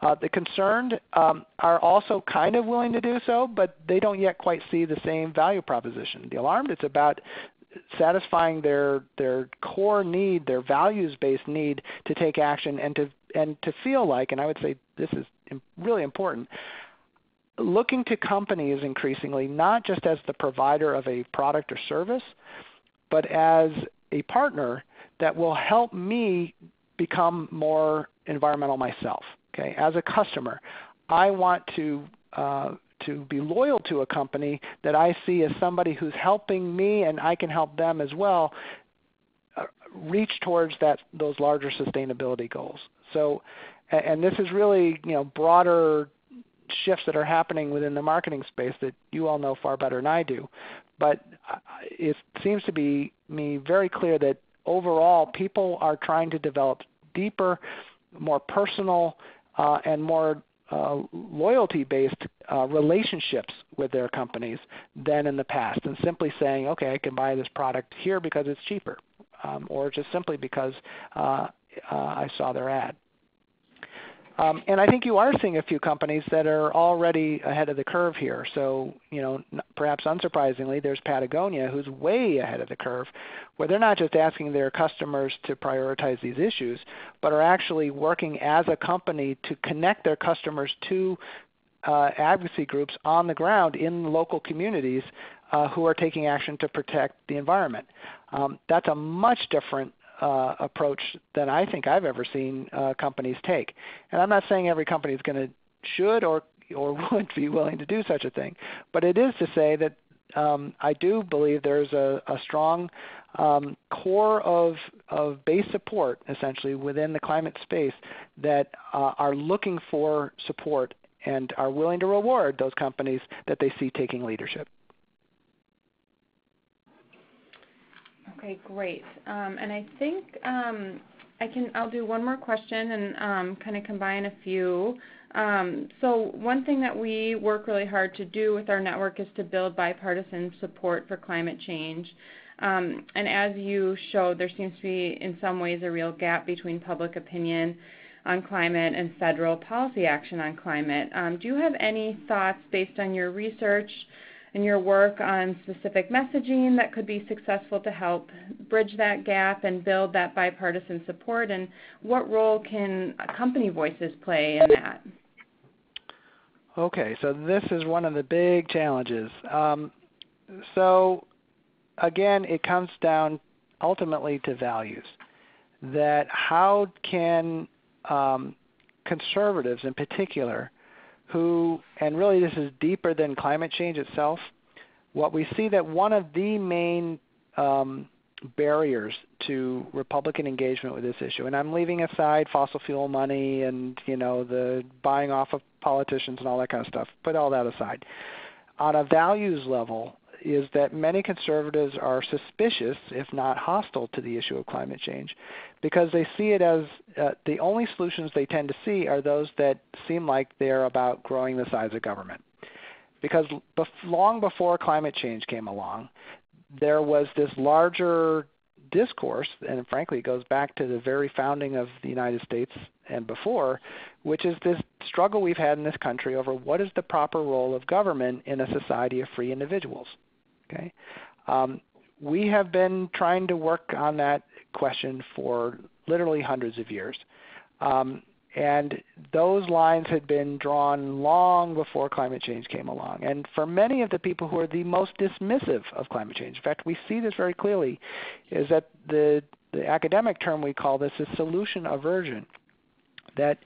Uh, the concerned um, are also kind of willing to do so, but they don't yet quite see the same value proposition. The alarmed, it's about satisfying their their core need, their values-based need to take action and to and to feel like, and I would say this is really important, looking to companies increasingly not just as the provider of a product or service, but as a partner that will help me become more environmental myself. Okay, as a customer, I want to uh, to be loyal to a company that I see as somebody who's helping me and I can help them as well uh, reach towards that those larger sustainability goals. So, and this is really you know broader shifts that are happening within the marketing space that you all know far better than I do. But it seems to be me very clear that overall people are trying to develop deeper, more personal, uh, and more uh, loyalty-based uh, relationships with their companies than in the past, and simply saying, okay, I can buy this product here because it's cheaper, um, or just simply because uh, uh, I saw their ad. Um, and I think you are seeing a few companies that are already ahead of the curve here. So, you know, perhaps unsurprisingly, there's Patagonia who's way ahead of the curve, where they're not just asking their customers to prioritize these issues, but are actually working as a company to connect their customers to uh, advocacy groups on the ground in local communities uh, who are taking action to protect the environment. Um, that's a much different uh, approach than I think I've ever seen uh, companies take. And I'm not saying every company is going to should or or would be willing to do such a thing, but it is to say that um, I do believe there's a, a strong um, core of, of base support essentially within the climate space that uh, are looking for support and are willing to reward those companies that they see taking leadership. Okay, great. Um, and I think um, I can. I'll do one more question and um, kind of combine a few. So one thing that we work really hard to do with our network is to build bipartisan support for climate change. And as you showed, there seems to be, in some ways, a real gap between public opinion on climate and federal policy action on climate. Do you have any thoughts based on your research? And your work on specific messaging that could be successful to help bridge that gap and build that bipartisan support? And what role can company voices play in that? Okay, so this is one of the big challenges. Um, so again, it comes down ultimately to values. That how can um, conservatives in particular who, and really this is deeper than climate change itself, what we see that one of the main um, barriers to Republican engagement with this issue, and I'm leaving aside fossil fuel money and you know the buying off of politicians and all that kind of stuff. Put all that aside. On a values level, is that many conservatives are suspicious, if not hostile, to the issue of climate change because they see it as uh, the only solutions they tend to see are those that seem like they're about growing the size of government. Because long before climate change came along, there was this larger discourse, and frankly, it goes back to the very founding of the United States and before, which is this struggle we've had in this country over what is the proper role of government in a society of free individuals. Okay, um, we have been trying to work on that question for literally hundreds of years. Um, and those lines had been drawn long before climate change came along. And for many of the people who are the most dismissive of climate change, in fact, we see this very clearly, is that the, the academic term we call this is solution aversion. That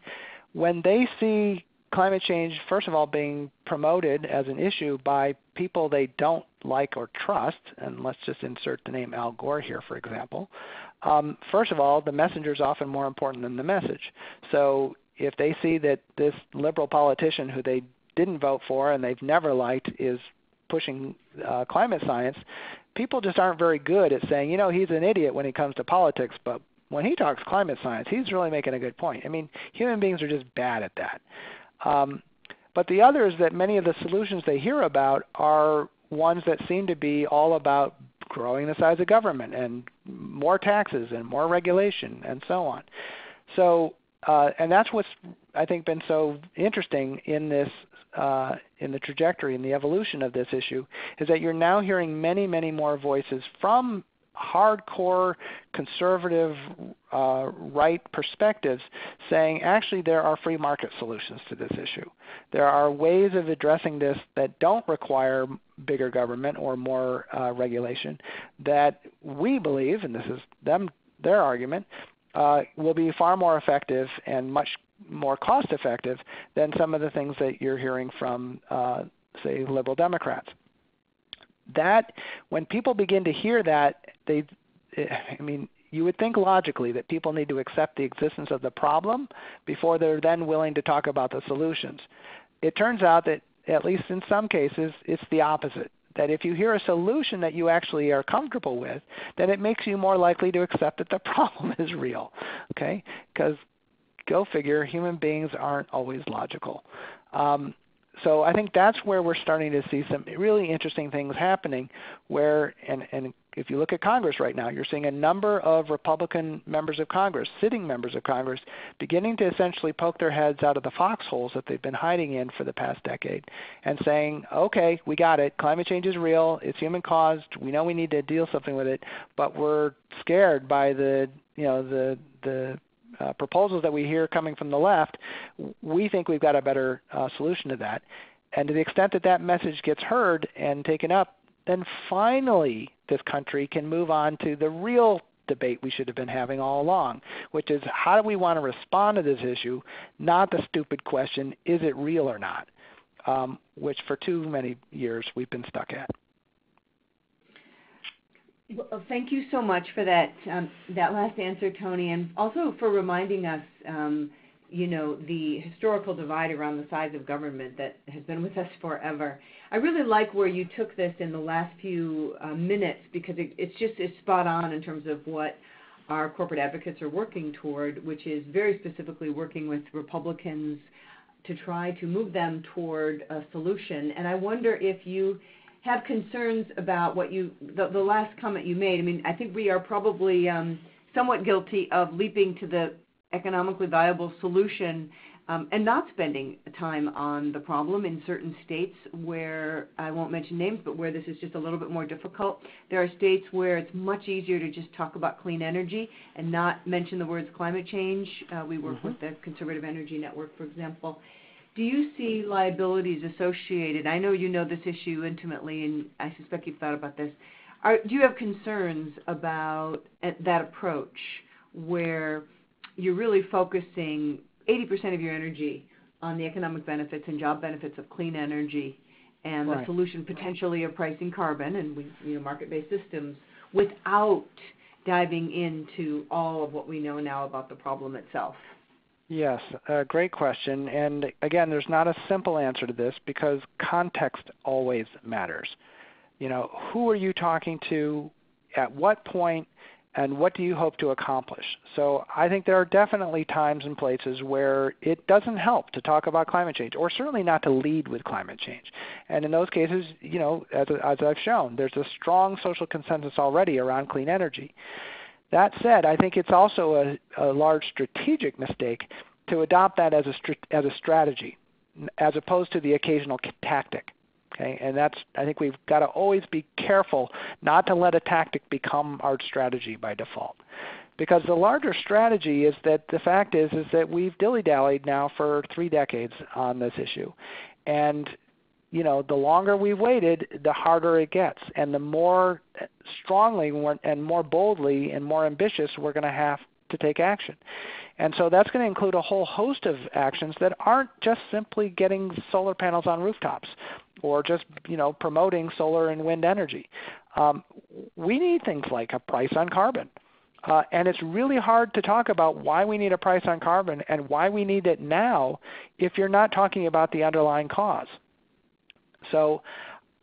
when they see climate change, first of all, being promoted as an issue by people they don't like or trust, and let's just insert the name Al Gore here, for example, um, first of all, the messenger is often more important than the message. So if they see that this liberal politician who they didn't vote for and they've never liked is pushing uh, climate science, people just aren't very good at saying, you know, he's an idiot when it comes to politics, but when he talks climate science, he's really making a good point. I mean, human beings are just bad at that. Um, but the other is that many of the solutions they hear about are ones that seem to be all about growing the size of government and more taxes and more regulation and so on. So, uh, and that's what's I think been so interesting in this uh, in the trajectory and the evolution of this issue is that you're now hearing many, many more voices from hardcore conservative uh, right perspectives saying actually there are free market solutions to this issue. There are ways of addressing this that don't require bigger government or more uh, regulation that we believe, and this is them their argument, uh, will be far more effective and much more cost effective than some of the things that you're hearing from, uh, say, liberal Democrats that when people begin to hear that, they, I mean, you would think logically that people need to accept the existence of the problem before they're then willing to talk about the solutions. It turns out that at least in some cases, it's the opposite. That if you hear a solution that you actually are comfortable with, then it makes you more likely to accept that the problem is real. Okay? Because go figure, human beings aren't always logical. Um, so I think that's where we're starting to see some really interesting things happening where, and, and if you look at Congress right now, you're seeing a number of Republican members of Congress, sitting members of Congress, beginning to essentially poke their heads out of the foxholes that they've been hiding in for the past decade and saying, okay, we got it. Climate change is real. It's human caused. We know we need to deal something with it, but we're scared by the, you know, the, the uh, proposals that we hear coming from the left, we think we've got a better uh, solution to that. And to the extent that that message gets heard and taken up, then finally this country can move on to the real debate we should have been having all along, which is how do we want to respond to this issue, not the stupid question, is it real or not, um, which for too many years we've been stuck at. Well, thank you so much for that um, that last answer, Tony, and also for reminding us, um, you know, the historical divide around the size of government that has been with us forever. I really like where you took this in the last few uh, minutes because it, it's just it's spot on in terms of what our corporate advocates are working toward, which is very specifically working with Republicans to try to move them toward a solution. And I wonder if you have concerns about what you the, the last comment you made. I mean, I think we are probably um, somewhat guilty of leaping to the economically viable solution um, and not spending time on the problem in certain states where I won't mention names, but where this is just a little bit more difficult. There are states where it's much easier to just talk about clean energy and not mention the words climate change. Uh, we work mm-hmm. with the Conservative Energy Network, for example, do you see liabilities associated? I know you know this issue intimately, and I suspect you've thought about this. Are, do you have concerns about eh, that approach where you're really focusing 80% of your energy on the economic benefits and job benefits of clean energy and right. the solution potentially of pricing carbon and we, you know, market-based systems without diving into all of what we know now about the problem itself? Yes, a great question. And again, there's not a simple answer to this because context always matters. You know, who are you talking to, at what point, and what do you hope to accomplish? So I think there are definitely times and places where it doesn't help to talk about climate change, or certainly not to lead with climate change. And in those cases, you know, as, as I've shown, there's a strong social consensus already around clean energy. That said, I think it's also a, a large strategic mistake to adopt that as a, as a strategy as opposed to the occasional tactic. Okay, and that's I think we've got to always be careful not to let a tactic become our strategy by default. Because the larger strategy is that the fact is is that we've dilly-dallied now for three decades on this issue. And you know, the longer we've waited, the harder it gets, and the more strongly and more boldly and more ambitious we're going to have to take action. And so that's going to include a whole host of actions that aren't just simply getting solar panels on rooftops or just you know promoting solar and wind energy. Um, we need things like a price on carbon. Uh, and it's really hard to talk about why we need a price on carbon and why we need it now if you're not talking about the underlying cause. So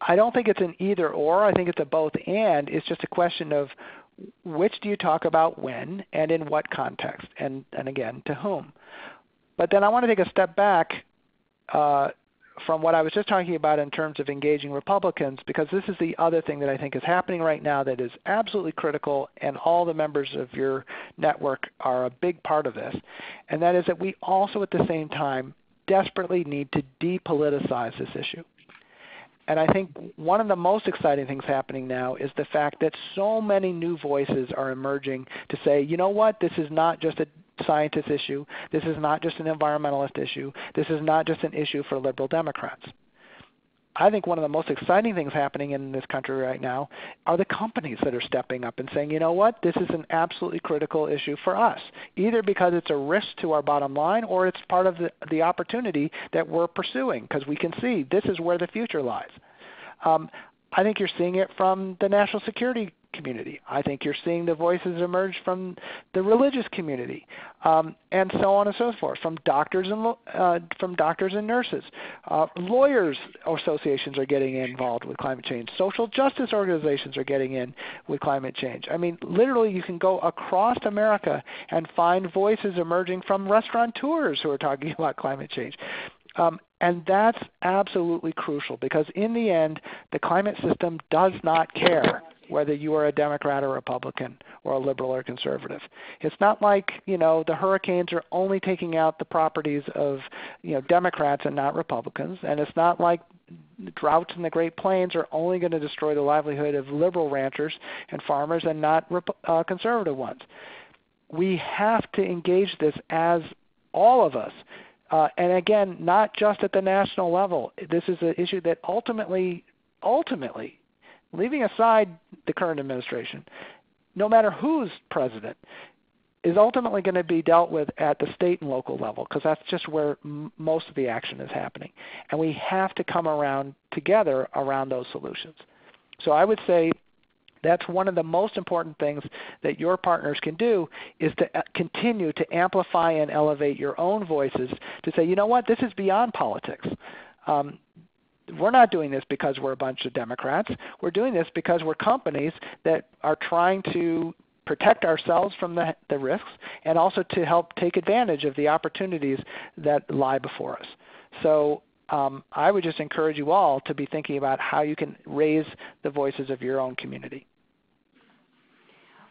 I don't think it's an either or. I think it's a both and. It's just a question of which do you talk about when and in what context, and, and again, to whom. But then I want to take a step back uh, from what I was just talking about in terms of engaging Republicans, because this is the other thing that I think is happening right now that is absolutely critical, and all the members of your network are a big part of this, and that is that we also at the same time desperately need to depoliticize this issue. And I think one of the most exciting things happening now is the fact that so many new voices are emerging to say, you know what, this is not just a scientist issue. This is not just an environmentalist issue. This is not just an issue for liberal Democrats. I think one of the most exciting things happening in this country right now are the companies that are stepping up and saying, you know what, this is an absolutely critical issue for us, either because it's a risk to our bottom line or it's part of the, the opportunity that we're pursuing because we can see this is where the future lies. Um, I think you're seeing it from the national security community. I think you're seeing the voices emerge from the religious community, um, and so on and so forth, from doctors and uh, from doctors and nurses. Uh, lawyers associations are getting involved with climate change. Social justice organizations are getting in with climate change. I mean, literally, you can go across America and find voices emerging from restaurateurs who are talking about climate change. Um, and that's absolutely crucial because in the end, the climate system does not care whether you are a Democrat or Republican or a liberal or conservative. It's not like you know the hurricanes are only taking out the properties of you know Democrats and not Republicans, and it's not like droughts in the Great Plains are only going to destroy the livelihood of liberal ranchers and farmers and not uh, conservative ones. We have to engage this as all of us. Uh, and again, not just at the national level. This is an issue that ultimately, ultimately leaving aside the current administration, no matter who's president, is ultimately going to be dealt with at the state and local level because that's just where most of the action is happening. And we have to come around together around those solutions. So I would say that's one of the most important things that your partners can do is to uh, continue to amplify and elevate your own voices to say, you know what, this is beyond politics. Um, we're not doing this because we're a bunch of Democrats. We're doing this because we're companies that are trying to protect ourselves from the, the risks and also to help take advantage of the opportunities that lie before us. So um, I would just encourage you all to be thinking about how you can raise the voices of your own community.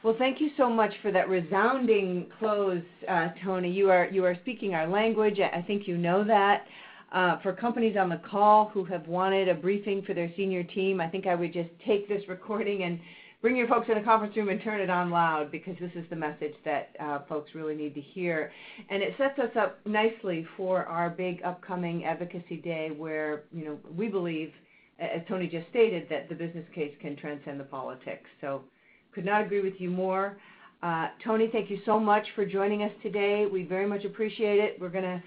Well, thank you so much for that resounding close, uh, Tony. You are you are speaking our language. I think you know that. Uh, for companies on the call who have wanted a briefing for their senior team, I think I would just take this recording and bring your folks in the conference room and turn it on loud because this is the message that uh, folks really need to hear. And it sets us up nicely for our big upcoming advocacy day where, you know, we believe, as Tony just stated, that the business case can transcend the politics. So could not agree with you more. Uh, Tony, thank you so much for joining us today. We very much appreciate it. We're going to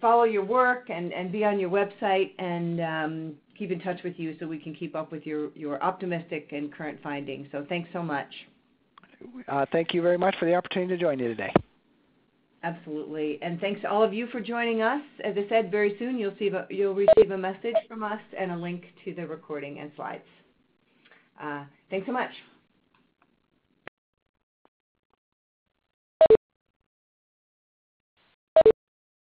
follow your work and, and be on your website and um, keep in touch with you so we can keep up with your, your optimistic and current findings. So thanks so much. Uh, thank you very much for the opportunity to join you today. Absolutely. And thanks to all of you for joining us. As I said, very soon you'll, see a, you'll receive a message from us and a link to the recording and slides. Uh, thanks so much.